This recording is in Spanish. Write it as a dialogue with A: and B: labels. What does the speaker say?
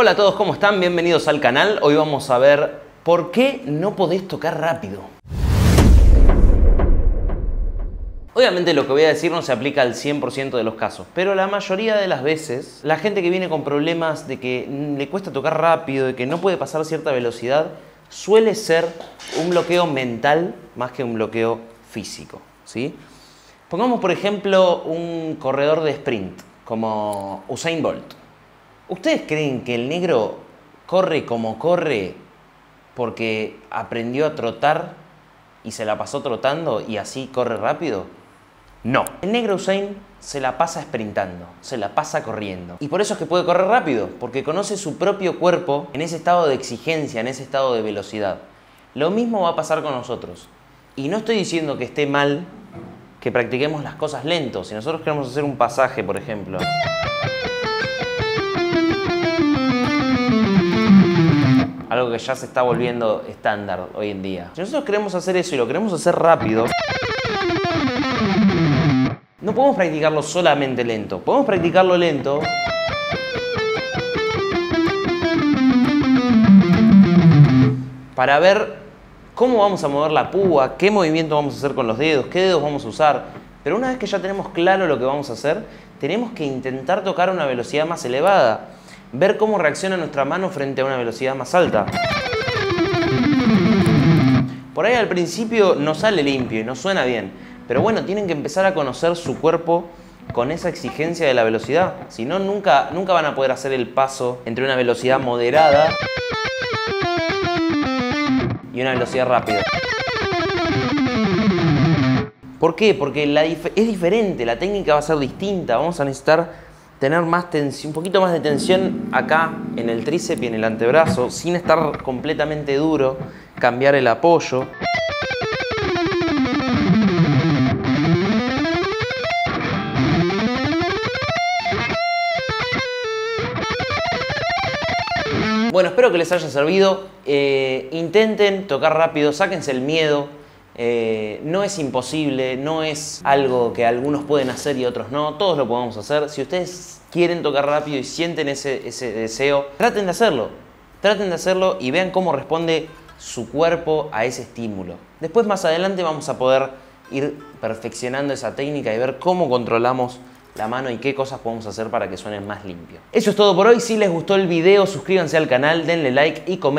A: Hola a todos, ¿cómo están? Bienvenidos al canal. Hoy vamos a ver por qué no podés tocar rápido. Obviamente lo que voy a decir no se aplica al 100% de los casos, pero la mayoría de las veces la gente que viene con problemas de que le cuesta tocar rápido, de que no puede pasar cierta velocidad, suele ser un bloqueo mental más que un bloqueo físico. ¿sí? Pongamos por ejemplo un corredor de sprint como Usain Bolt. ¿Ustedes creen que el negro corre como corre porque aprendió a trotar y se la pasó trotando y así corre rápido? No. El negro Usain se la pasa sprintando, se la pasa corriendo. Y por eso es que puede correr rápido, porque conoce su propio cuerpo en ese estado de exigencia, en ese estado de velocidad. Lo mismo va a pasar con nosotros. Y no estoy diciendo que esté mal que practiquemos las cosas lentos. Si nosotros queremos hacer un pasaje, por ejemplo. Algo que ya se está volviendo estándar hoy en día. Si nosotros queremos hacer eso y lo queremos hacer rápido, no podemos practicarlo solamente lento. Podemos practicarlo lento. Para ver cómo vamos a mover la púa, qué movimiento vamos a hacer con los dedos, qué dedos vamos a usar. Pero una vez que ya tenemos claro lo que vamos a hacer, tenemos que intentar tocar a una velocidad más elevada ver cómo reacciona nuestra mano frente a una velocidad más alta. Por ahí al principio no sale limpio y no suena bien, pero bueno, tienen que empezar a conocer su cuerpo con esa exigencia de la velocidad. Si no, nunca, nunca van a poder hacer el paso entre una velocidad moderada y una velocidad rápida. ¿Por qué? Porque es diferente, la técnica va a ser distinta, vamos a necesitar tener más un poquito más de tensión acá en el tríceps y en el antebrazo, sin estar completamente duro, cambiar el apoyo. Bueno, espero que les haya servido. Eh, intenten tocar rápido, sáquense el miedo. Eh, no es imposible, no es algo que algunos pueden hacer y otros no, todos lo podemos hacer. Si ustedes quieren tocar rápido y sienten ese, ese deseo, traten de hacerlo, traten de hacerlo y vean cómo responde su cuerpo a ese estímulo. Después más adelante vamos a poder ir perfeccionando esa técnica y ver cómo controlamos la mano y qué cosas podemos hacer para que suenen más limpio. Eso es todo por hoy. Si les gustó el video, suscríbanse al canal, denle like y comenten.